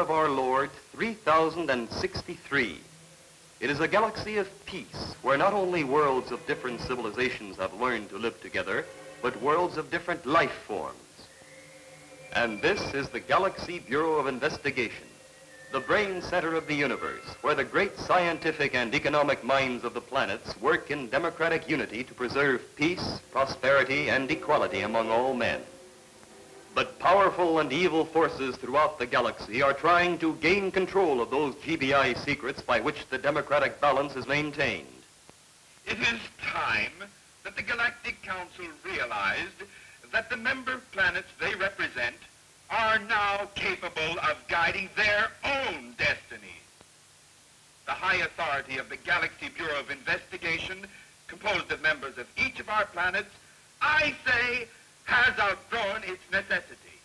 of our Lord 3063. It is a galaxy of peace where not only worlds of different civilizations have learned to live together, but worlds of different life forms. And this is the Galaxy Bureau of Investigation, the brain center of the universe, where the great scientific and economic minds of the planets work in democratic unity to preserve peace, prosperity, and equality among all men. But powerful and evil forces throughout the galaxy are trying to gain control of those GBI secrets by which the democratic balance is maintained. It is time that the Galactic Council realized that the member planets they represent are now capable of guiding their own destiny. The high authority of the Galaxy Bureau of Investigation, composed of members of each of our planets, I say, has outgrown its necessity.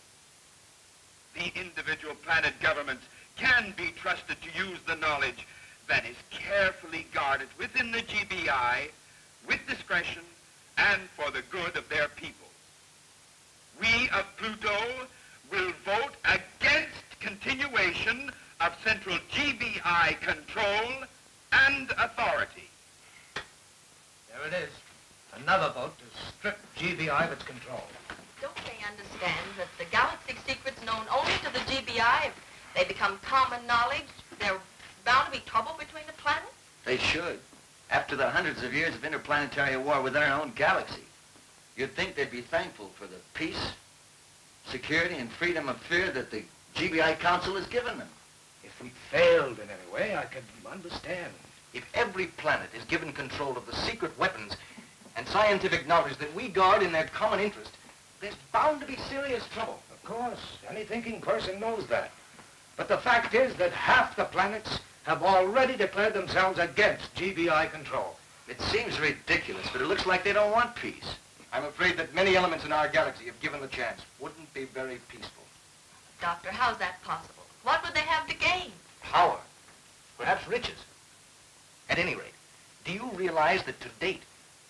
The individual planet governments can be trusted to use the knowledge that is carefully guarded within the GBI with discretion and for the good of their people. We of Pluto will vote against continuation of central GBI control and authority. There it is. Another vote to strip GBI of its control. Don't they understand that the galaxy secrets known only to the GBI, if they become common knowledge, there's bound to be trouble between the planets? They should. After the hundreds of years of interplanetary war within our own galaxy, you'd think they'd be thankful for the peace, security, and freedom of fear that the GBI Council has given them. If we failed in any way, I could understand. If every planet is given control of the secret weapons and scientific knowledge that we guard in their common interest, there's bound to be serious trouble. Of course, any thinking person knows that. But the fact is that half the planets have already declared themselves against GBI control. It seems ridiculous, but it looks like they don't want peace. I'm afraid that many elements in our galaxy, if given the chance, wouldn't be very peaceful. Doctor, how's that possible? What would they have to gain? Power. Perhaps riches. At any rate, do you realize that to date,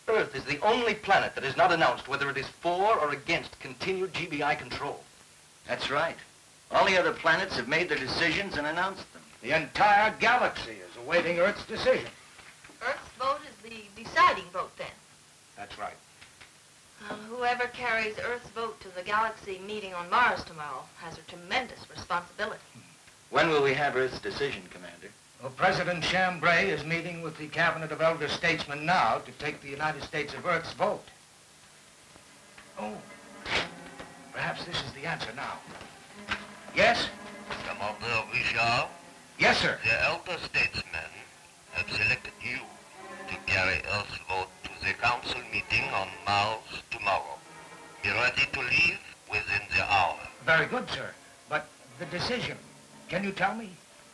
Earth is the only planet that has not announced whether it is for or against continued GBI control? That's right. All the other planets have made their decisions and announced them. The entire galaxy is awaiting Earth's decision. Earth's vote is the deciding vote, then. That's right. Well, whoever carries Earth's vote to the galaxy meeting on Mars tomorrow has a tremendous responsibility. When will we have Earth's decision, Commander? Well, President Chambray is meeting with the cabinet of elder statesmen now to take the United States of Earth's vote. Oh, perhaps this is the answer now. Yes? Commander Richard, Yes, sir. the elder statesmen have selected you to carry Earth's vote to the council meeting on Mars tomorrow. Be ready to leave within the hour. Very good, sir. But the decision, can you tell me?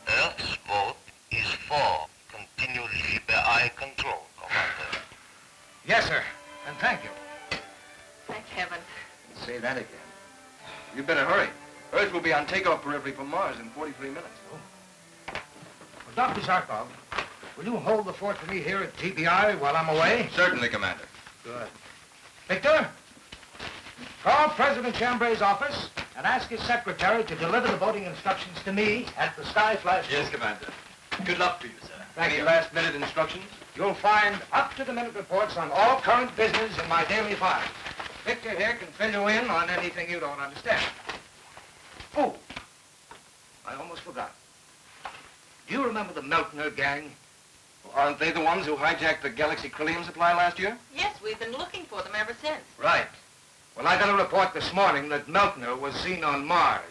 Earth's vote is for continued GBI control, Commander. Yes, sir. And thank you. Thank heaven. Say that again. You better hurry. Earth will be on takeoff periphery from Mars in 43 minutes. Oh. Well, Dr. Zarkov, will you hold the fort for me here at GBI while I'm away? Certainly, Commander. Good. Victor, call President Chambray's office and ask his secretary to deliver the voting instructions to me at the Sky Flash. Yes, Commander. Good luck to you, sir. Thank Any you. last-minute instructions? You'll find up-to-the-minute reports on all current business in my daily file. Victor here can fill you in on anything you don't understand. Oh, I almost forgot. Do you remember the Meltner gang? Aren't they the ones who hijacked the Galaxy Krillium supply last year? Yes, we've been looking for them ever since. Right. Well, I got a report this morning that Meltner was seen on Mars.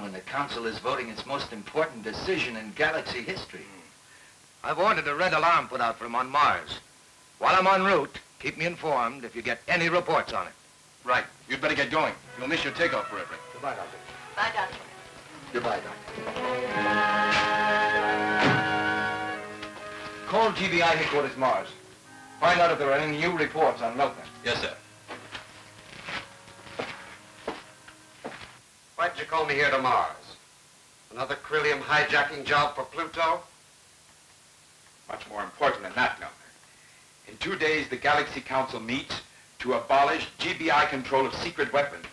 Being when the Council is voting its most important decision in galaxy history. Hmm. I've ordered a red alarm put out for him on Mars. While I'm en route, keep me informed if you get any reports on it. Right. You'd better get going. You'll miss your takeoff forever. Goodbye, Doctor. Bye, Doctor. Goodbye, Doctor. Call GBI headquarters Mars. Find out if there are any new reports on Meltner. Yes, sir. Call me here to Mars? Another Corellium hijacking job for Pluto? Much more important than that, Meltner. In two days, the Galaxy Council meets to abolish GBI control of secret weapons.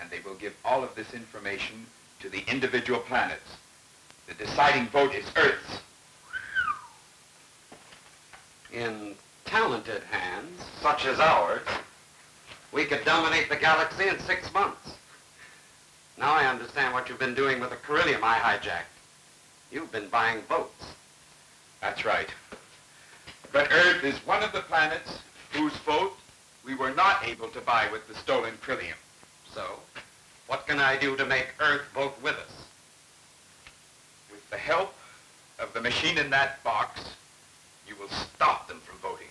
And they will give all of this information to the individual planets. The deciding vote is Earth's. In talented hands, such as ours, we could dominate the galaxy in six months. Now I understand what you've been doing with the Corellium I hijacked. You've been buying votes. That's right. But Earth is one of the planets whose vote we were not able to buy with the stolen Corellium. So, what can I do to make Earth vote with us? With the help of the machine in that box, you will stop them from voting.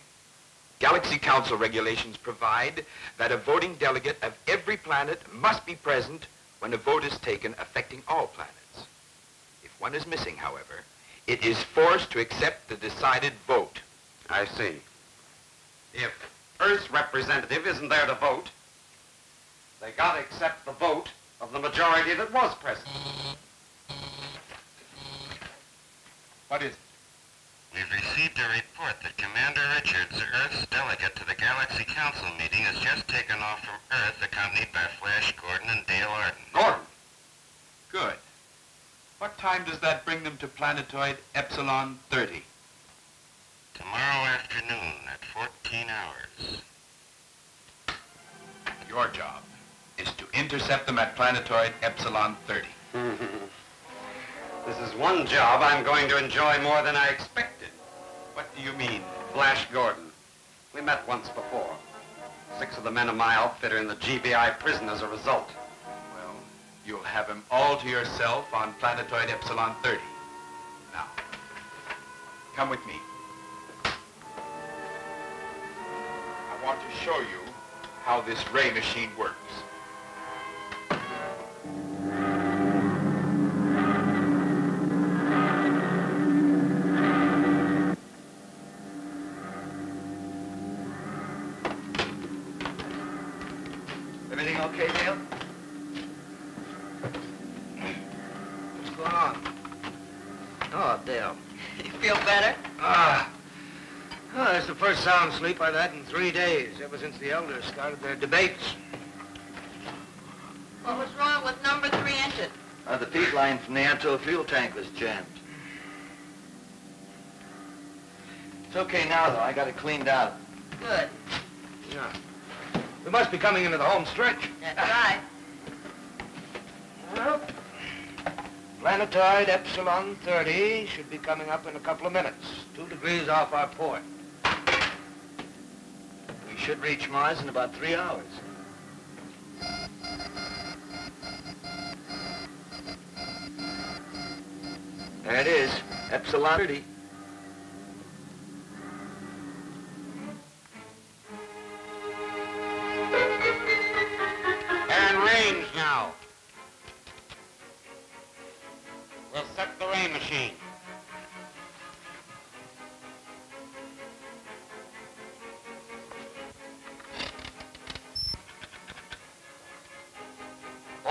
Galaxy Council regulations provide that a voting delegate of every planet must be present when a vote is taken affecting all planets. If one is missing, however, it is forced to accept the decided vote. I see. If Earth's representative isn't there to vote, they gotta accept the vote of the majority that was present. What is it? We've received a report that Commander Richards, Earth's delegate to the Galaxy Council meeting, has just taken off from Earth accompanied by Flash Gordon and Dale Arden. Gordon, Good. What time does that bring them to planetoid Epsilon 30? Tomorrow afternoon at 14 hours. Your job is to intercept them at planetoid Epsilon 30. this is one job I'm going to enjoy more than I expected. What do you mean? Flash Gordon. We met once before. Six of the men of my outfit are in the GBI prison as a result. Well, you'll have him all to yourself on planetoid Epsilon 30. Now, come with me. I want to show you how this ray machine works. Sound sleep I've had in three days, ever since the elders started their debates. What was wrong with number three engine? Uh, the feed line from the Anto fuel tank was jammed. It's okay now, though. I got it cleaned out. Good. Yeah. We must be coming into the home stretch. That's right. Well, planetoid Epsilon 30 should be coming up in a couple of minutes, two degrees off our port. Should reach Mars in about three hours. There it is, Epsilon 30.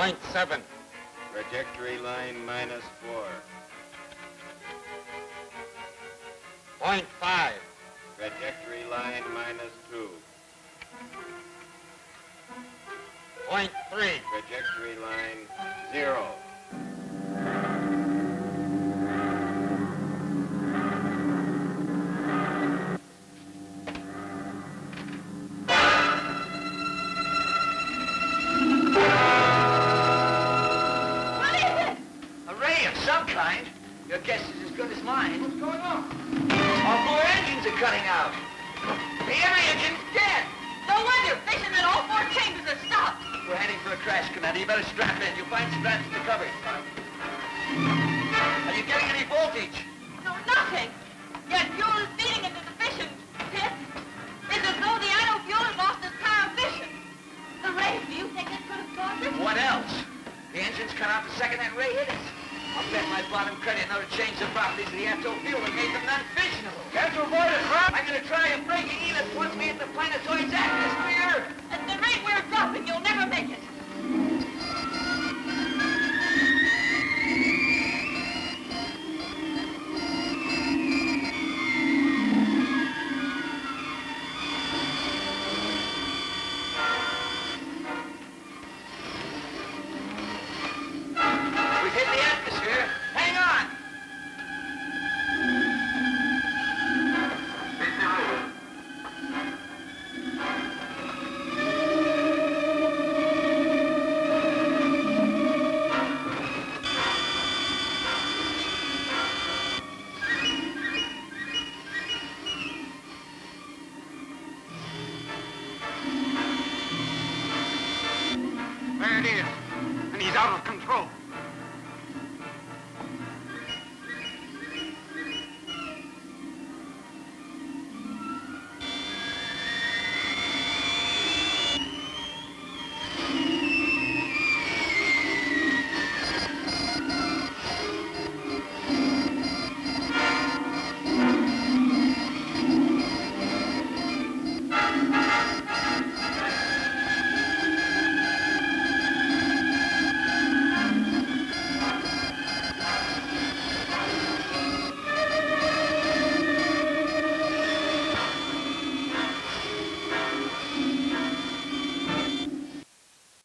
Point seven. Trajectory line minus four. Point five. Trajectory line minus two. Point three. Trajectory line zero.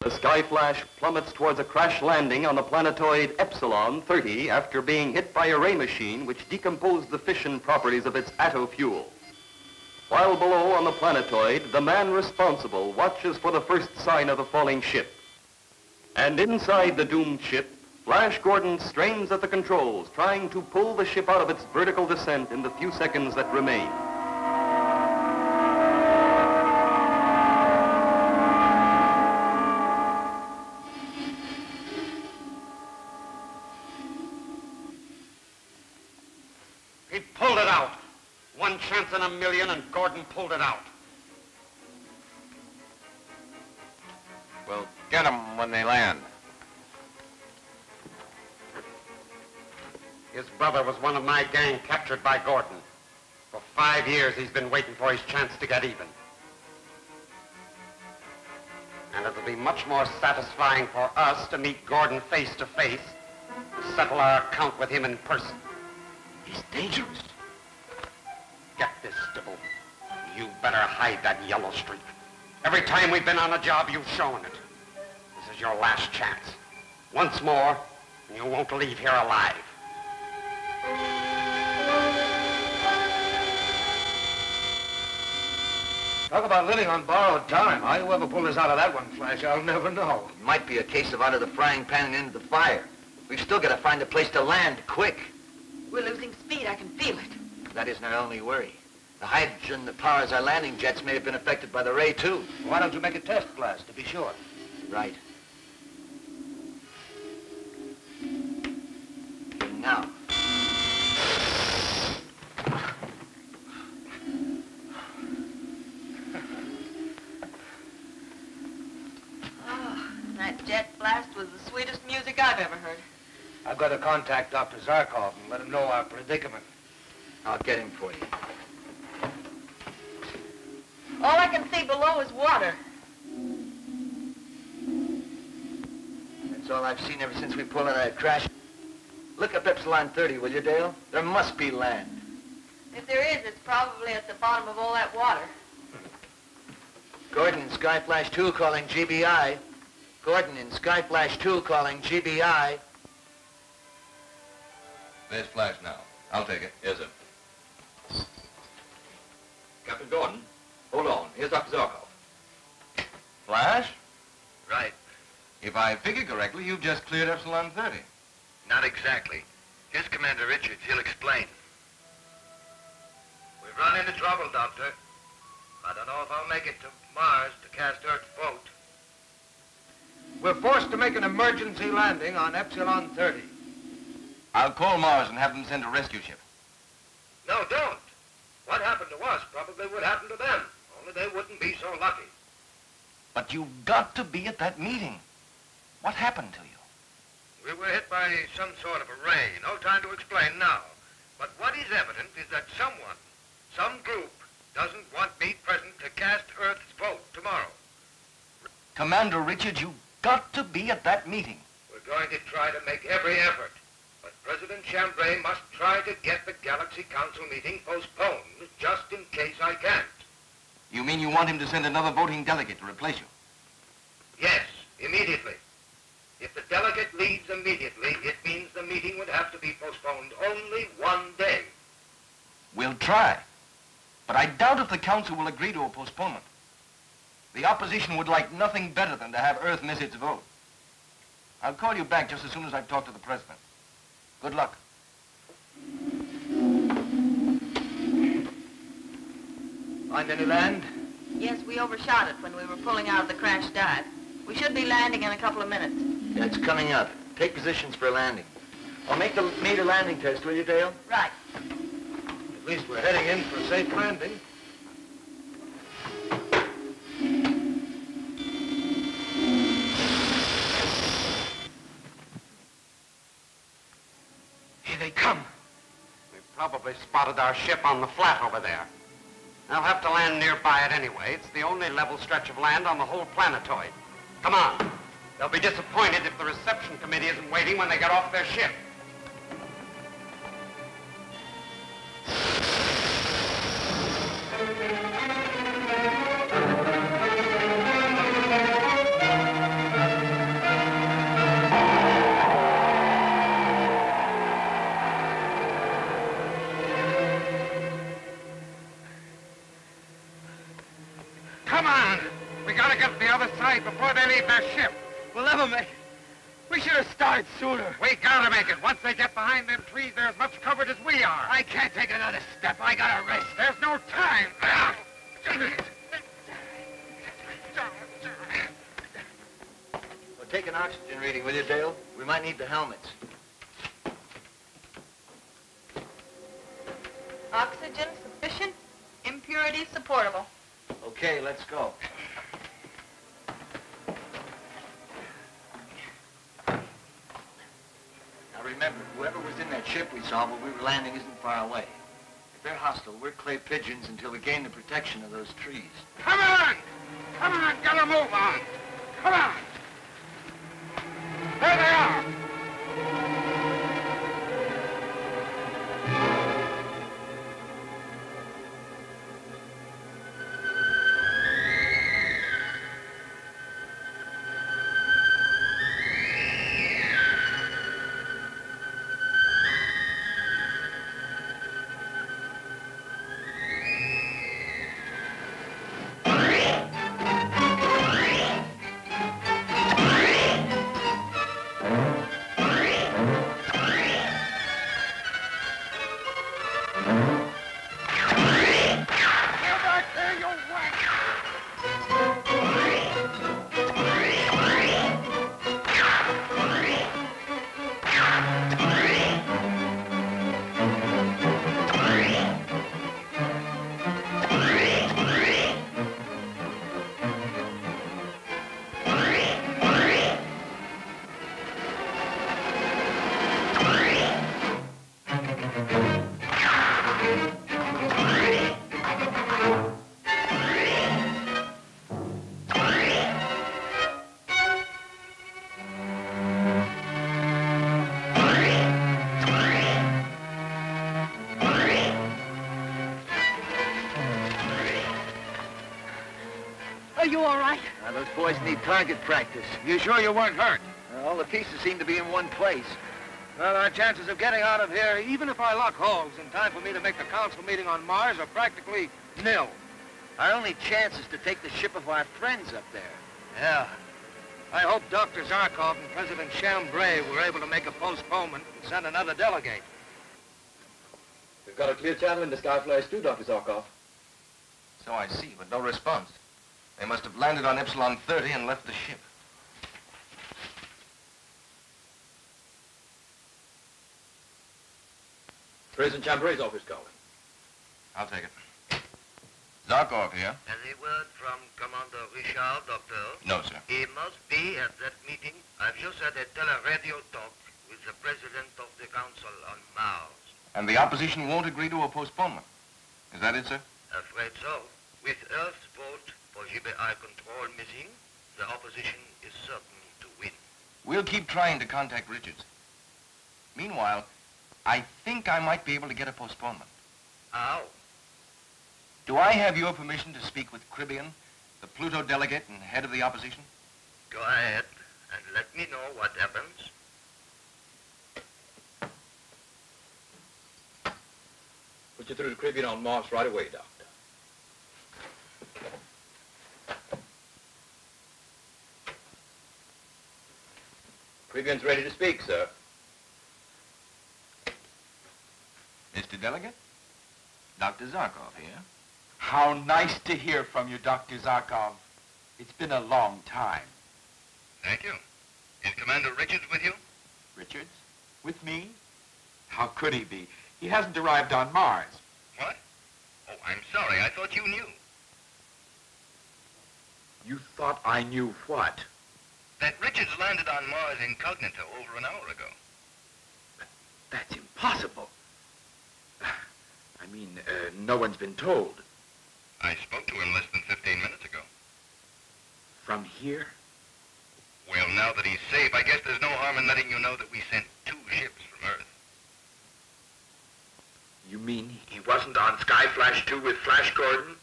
The Skyflash plummets towards a crash landing on the planetoid Epsilon 30 after being hit by a ray machine which decomposed the fission properties of its atto fuel. While below on the planetoid, the man responsible watches for the first sign of the falling ship. And inside the doomed ship, Flash Gordon strains at the controls, trying to pull the ship out of its vertical descent in the few seconds that remain. He pulled it out. One chance in a million, and Gordon pulled it out. Well, get them when they land. His brother was one of my gang captured by Gordon. For five years, he's been waiting for his chance to get even. And it'll be much more satisfying for us to meet Gordon face to face, and settle our account with him in person. He's dangerous. Get this, Dibble. You better hide that yellow streak. Every time we've been on a job, you've shown it. This is your last chance. Once more, and you won't leave here alive. Talk about living on borrowed time. How you ever pull this out of that one, Flash, I'll never know. It might be a case of out of the frying pan and into the fire. We've still got to find a place to land quick. We're losing speed. I can feel it. That isn't our only worry. The hydrogen that powers our landing jets may have been affected by the ray, too. Why don't you make a test blast to be sure? Right. Now. Oh, that jet blast was the sweetest music I've ever heard. I've got to contact Dr. Zarkov and let him know our predicament. I'll get him for you. All I can see below is water. That's all I've seen ever since we pulled out of that crash. Look up Epsilon 30, will you, Dale? There must be land. If there is, it's probably at the bottom of all that water. Gordon in Skyflash 2 calling GBI. Gordon in Skyflash 2 calling GBI. There's Flash now. I'll take it. Yes, sir. Captain Gordon, hold on. Here's Dr. Zarkov. Flash? Right. If I figure correctly, you've just cleared Epsilon 30. Not exactly. Here's Commander Richards. He'll explain. We've run into trouble, Doctor. I don't know if I'll make it to Mars to cast Earth's boat. We're forced to make an emergency landing on Epsilon 30. I'll call Mars and have them send a rescue ship. No, don't. What happened to us probably would happen to them. Only they wouldn't be so lucky. But you've got to be at that meeting. What happened to you? We were hit by some sort of a ray. No time to explain now. But what is evident is that someone, some group, doesn't want me present to cast Earth's vote tomorrow. Commander Richards, you've got to be at that meeting. We're going to try to make every effort. President Chambray must try to get the Galaxy Council meeting postponed just in case I can't. You mean you want him to send another voting delegate to replace you? Yes, immediately. If the delegate leaves immediately, it means the meeting would have to be postponed only one day. We'll try. But I doubt if the council will agree to a postponement. The opposition would like nothing better than to have Earth miss its vote. I'll call you back just as soon as I've talked to the president. Good luck. Find any land? Yes, we overshot it when we were pulling out of the crash dive. We should be landing in a couple of minutes. Yeah, it's coming up. Take positions for a landing. I'll make the meter landing test, will you, Dale? Right. At least we're heading in for a safe landing. Probably spotted our ship on the flat over there. They'll have to land nearby it anyway. It's the only level stretch of land on the whole planetoid. Come on. They'll be disappointed if the reception committee isn't waiting when they get off their ship. Take an oxygen reading, will you, Dale? We might need the helmets. Oxygen sufficient, impurities supportable. Okay, let's go. Now remember, whoever was in that ship we saw while we were landing isn't far away. If they're hostile, we're clay pigeons until we gain the protection of those trees. Come on! Come on, gotta move on. Come on. Need target practice. You sure you weren't hurt? all the pieces seem to be in one place. Well, our chances of getting out of here, even if our luck holds in time for me to make the council meeting on Mars, are practically nil. Our only chance is to take the ship of our friends up there. Yeah. I hope Dr. Zarkov and President Chambray were able to make a postponement and send another delegate. We've got a clear channel in the Skyflash 2, Dr. Zarkov. So I see, but no response. They must have landed on Epsilon 30 and left the ship. President Chambray's office calling. I'll take it. Zarkov here. Any word from Commander Richard, Doctor? No, sir. He must be at that meeting. I've just had a tele-radio talk with the President of the Council on Mars. And the opposition won't agree to a postponement. Is that it, sir? Afraid so. With Earth's vote for GBI control missing, the opposition is certain to win. We'll keep trying to contact Richards. Meanwhile, I think I might be able to get a postponement. How? Do I have your permission to speak with Cribian, the Pluto delegate and head of the opposition? Go ahead and let me know what happens. Put you through to Cribian on Mars right away, Doctor. Cribian's ready to speak, sir. Mr. Delegate? Dr. Zarkov here. How nice to hear from you, Dr. Zarkov. It's been a long time. Thank you. Is Commander Richards with you? Richards? With me? How could he be? He hasn't arrived on Mars. What? Oh, I'm sorry. I thought you knew. You thought I knew what? That Richards landed on Mars incognito over an hour ago. That's impossible. I mean, uh, no one's been told. I spoke to him less than 15 minutes ago. From here? Well, now that he's safe, I guess there's no harm in letting you know that we sent two ships from Earth. You mean he wasn't on Skyflash 2 with Flash Gordon?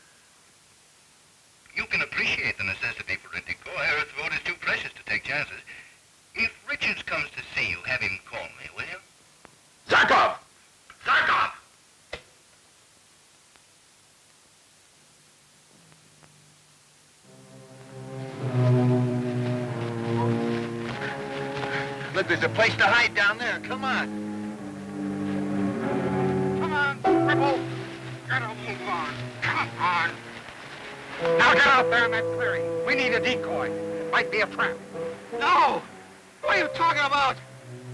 You can appreciate the necessity for a decoy. Earth's vote is too precious to take chances. If Richards comes to see you, have him call me, will you? Zarkov! Zarkov! Look, there's a place to hide down there. Come on. Come on, cripple. Gotta move on. Come on. Now get out there in that clearing. We need a decoy. It might be a trap. No! What are you talking about?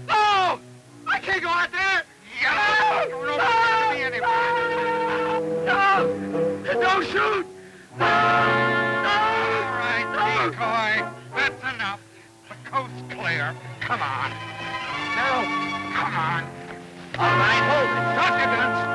No! I can't go out there! Yeah! No! No! No! To me anyway. No! Don't shoot! No! no! All right, decoy. That's enough. The coast's clear. Come on. No! Come on. All right, hold it. Drop your guns.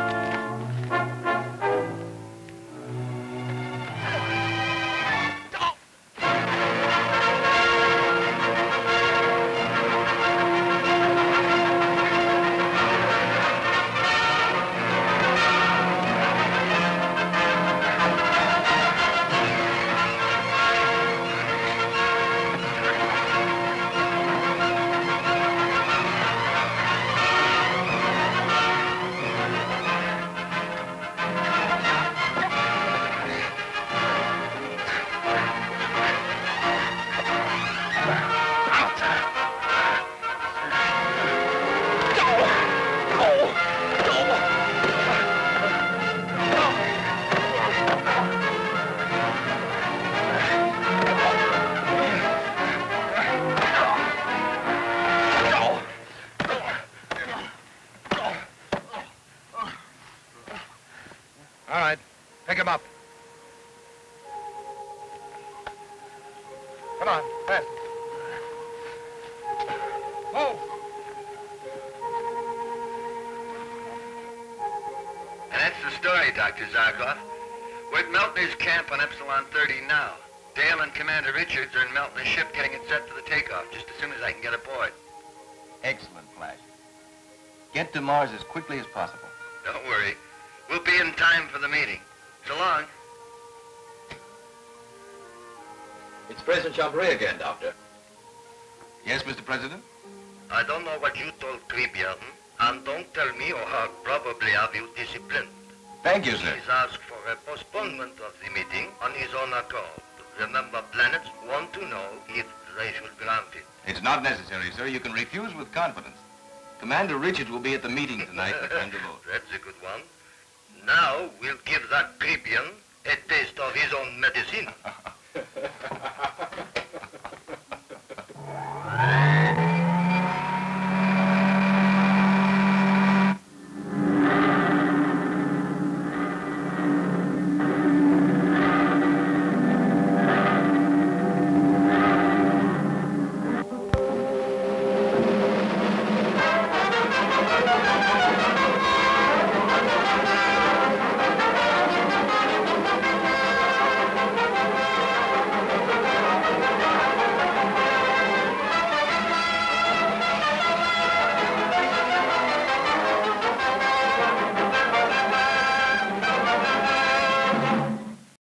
Dr. Zarkov. We're at Meltner's camp on Epsilon 30 now. Dale and Commander Richards are in Meltner's ship getting it set for the takeoff just as soon as I can get aboard. Excellent, Flash. Get to Mars as quickly as possible. Don't worry. We'll be in time for the meeting. So long. It's President Chambray again, Doctor. Yes, Mr. President? I don't know what you told Kribian, and don't tell me or her probably have you disciplined. Thank you, sir. He's asked for a postponement of the meeting on his own accord. The member planets want to know if they should grant it. It's not necessary, sir. You can refuse with confidence. Commander Richards will be at the meeting tonight at time to vote. That's a good one. Now we'll give that taste